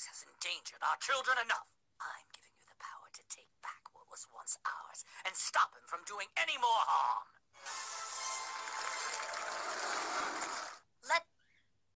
Has endangered our children enough. I'm giving you the power to take back what was once ours and stop him from doing any more harm.